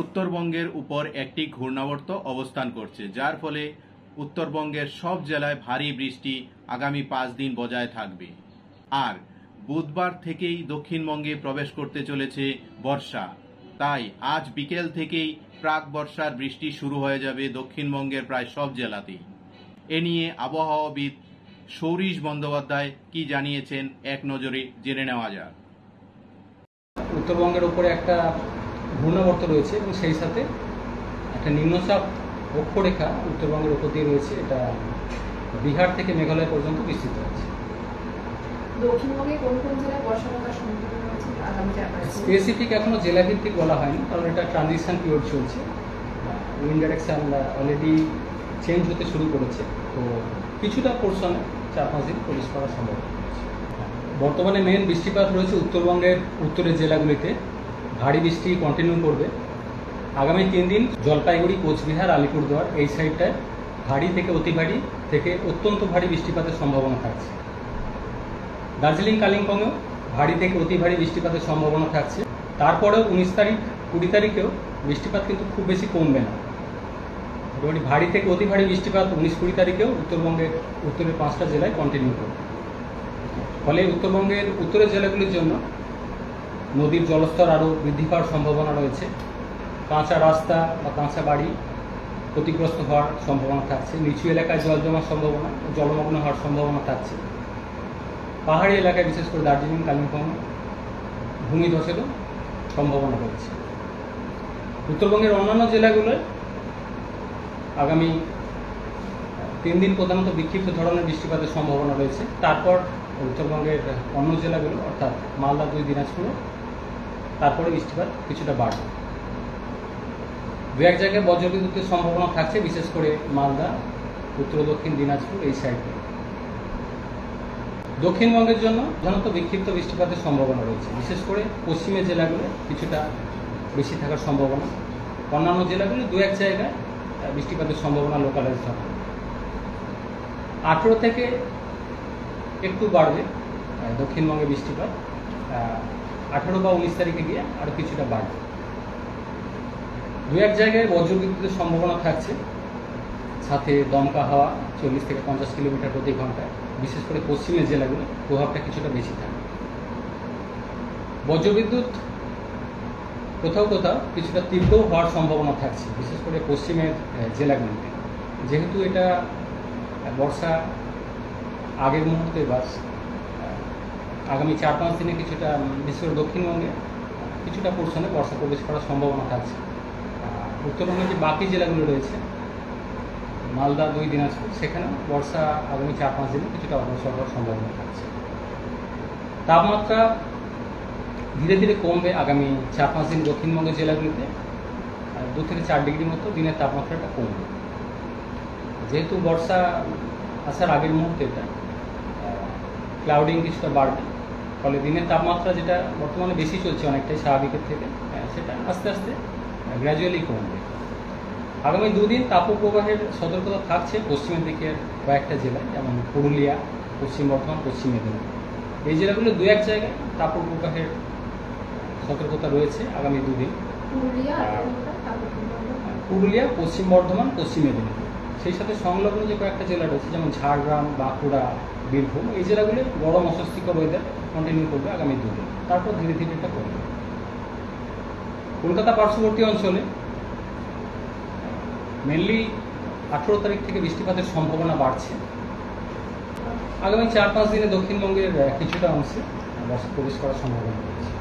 উত্তরবঙ্গের উপর একটি ঘূর্ণাবর্ত অবস্থান করছে, যার ফলে উত্তরবঙ্গের সব জেলায় ভারী বৃষ্টি আগামী পাঁচ দিন বজায় থাকবে। আর বুধবার থেকেই দক্ষিণবঙ্গে প্রবেশ করতে চলেছে বর্ষা। তাই আজ বিকেল থেকেই প্রাক বর্ষার বৃষ্টি শুরু হয়ে যাবে দক্ষিণবঙ্গের প্রায় সব জেলাতেই। এ নিয়ে আবহাওয়াবিদ সৌরিশ বন্দ্যোপাধ্যায় কি জানিয়েছেন এক নজরে জেনে নেওয়া যাক। উত্তরবঙ্গের উপরে একটা ঘূর্ণাবর্ত রয়েছে এবং সেই সাথে একটা নিম্নচাপ অক্ষরেখা উত্তরবঙ্গের উপর দিয়ে রয়েছে এটা বিহার থেকে মেঘালয় পর্যন্ত বিস্তৃত আছে দক্ষিণবঙ্গে কোন কোন জেলায় বর্ষাপাতার সম্ভাবনা রয়েছে আগামী চার পাঁচ দিন? স্পেসিফিক এখনও জেলাভিত্তিক বলা হয়নি কারণ এটা ট্রানজিশন পিরিয়ড চলছে। উইন্ড ডাইরেকশন অলরেডি চেঞ্জ হতে শুরু করেছে তো কিছুটা পোর্শনে চার পাঁচ দিন প্রবেশ করা সম্ভব বর্তমানে মেন বৃষ্টিপাত রয়েছে উত্তরবঙ্গের উত্তরের জেলাগুলিতে। ভারী বৃষ্টি কন্টিনিউ করবে। আগামী তিন দিন জলপাইগুড়ি, কোচবিহার, আলিপুরদুয়ার এই সাইডটায় ভারী থেকে অতি ভারী থেকে অত্যন্ত ভারী বৃষ্টিপাতের সম্ভাবনা থাকছে। দার্জিলিং, কালিম্পংয়েও ভারী থেকে অতি ভারী বৃষ্টিপাতের সম্ভাবনা থাকছে। তারপরেও উনিশ তারিখ, কুড়ি তারিখেও বৃষ্টিপাত কিন্তু খুব বেশি কমবে না। মোটামুটি ভারী থেকে অতি ভারী বৃষ্টিপাত উনিশ কুড়ি তারিখেও উত্তরবঙ্গের উত্তরের পাঁচটা জেলায় কন্টিনিউ করবে। ফলে উত্তরবঙ্গের উত্তরের জেলাগুলির জন্য নদীর জলস্তর আরও বৃদ্ধি পাওয়ার সম্ভাবনা রয়েছে। কাঁচা রাস্তা বা কাঁচা বাড়ি ক্ষতিগ্রস্ত হওয়ার সম্ভাবনা থাকছে। নিচু এলাকায় জল জমার সম্ভাবনা, জলমগ্ন হওয়ার সম্ভাবনা থাকছে। পাহাড়ি এলাকায় বিশেষ করে দার্জিলিং, কালিম্পং ভূমিধসেরও সম্ভাবনা রয়েছে। উত্তরবঙ্গের অন্যান্য জেলাগুলোয় আগামী তিন দিন প্রধানত বিক্ষিপ্ত ধরনের বৃষ্টিপাতের সম্ভাবনা রয়েছে। তারপর উত্তরবঙ্গের অন্য জেলাগুলো, অর্থাৎ মালদা, দুই দিনাজপুর, তারপরে বৃষ্টিপাত কিছুটা বাড়বে। দু এক জায়গায় বজ্রবিদ্যুতের সম্ভাবনা থাকছে, বিশেষ করে মালদা, উত্তর দক্ষিণ দিনাজপুর, এই সাইডে দক্ষিণবঙ্গের জন্য সাধারণত বিক্ষিপ্ত বৃষ্টিপাতের সম্ভাবনা রয়েছে। বিশেষ করে পশ্চিমের জেলাগুলো কিছুটা বেশি থাকার সম্ভাবনা। অন্যান্য জেলাগুলো দু এক জায়গায় বৃষ্টিপাতের সম্ভাবনা লোকালাইজ হবে আঠেরো থেকে একটু বাড়বে দক্ষিণবঙ্গে বৃষ্টিপাত। আঠেরো বা উনিশ তারিখে গিয়ে আরও কিছুটা বাড়বে। দু এক জায়গায় বজ্রবিদ্যুতের সম্ভাবনা থাকছে। সাথে দমকা হাওয়া চল্লিশ থেকে পঞ্চাশ কিলোমিটার প্রতি ঘন্টায় বিশেষ করে পশ্চিমের জেলাগুলো প্রভাবটা কিছুটা বেশি থাকে বজ্রবিদ্যুৎ কোথাও কোথাও কিছুটা তীব্র হওয়ার সম্ভাবনা থাকছে, বিশেষ করে পশ্চিমের জেলাগুলিতে। যেহেতু এটা বর্ষা আগের মুহূর্তে বা আগামী চার পাঁচ দিনে কিছুটা বিশেষ দক্ষিণবঙ্গে কিছুটা পোর্শনে বর্ষা প্রবেশ করার সম্ভাবনা থাকছে। উত্তরবঙ্গের যে বাকি জেলাগুলো রয়েছে, মালদা, দুই দিনাজপুর সেখানে বর্ষা আগামী চার পাঁচ দিনে কিছুটা অগ্রসর হওয়ার সম্ভাবনা থাকছে। তাপমাত্রা ধীরে ধীরে কমবে আগামী চার পাঁচ দিন দক্ষিণবঙ্গের জেলাগুলিতে। দু থেকে চার ডিগ্রি মতো দিনের তাপমাত্রাটা কমবে। যেহেতু বর্ষা আসার আগের মুহূর্তে ক্লাউডিং কিছুটা বাড়বে, ফলে দিনের তাপমাত্রা যেটা বর্তমানে বেশি চলছে অনেকটাই স্বাভাবিকের থেকে সেটা আস্তে আস্তে গ্র্যাজুয়ালি কমবে। আগামী দুদিন তাপপ্রবাহের সতর্কতা থাকছে পশ্চিমের দিকের কয়েকটা জেলায়, যেমন পুরুলিয়া, পশ্চিম বর্ধমান, পশ্চিম মেদিনীপুর। এই জেলাগুলো দু এক জায়গায় তাপপ্রবাহের সতর্কতা রয়েছে আগামী দুদিন। পুরুলিয়া পশ্চিম বর্ধমান পশ্চিম মেদিনীপুর। সেই সাথে সংলগ্ন যে কয়েকটা জেলা রয়েছে যেমন ঝাড়গ্রাম বাঁকুড়া বীরভূম এই জেলাগুলি গরম অস্বস্তিকর ওয়েদার কন্টিনিউ করবে আগামী দুদিন। তারপর ধীরে ধীরে এটা কমবে কলকাতা পার্শ্ববর্তী অঞ্চলে মেনলি আঠেরো তারিখ থেকে বৃষ্টিপাতের সম্ভাবনা বাড়ছে। আগামী চার পাঁচ দিনে দক্ষিণবঙ্গের কিছুটা অংশে বর্ষা প্রবেশ করার সম্ভাবনা রয়েছে।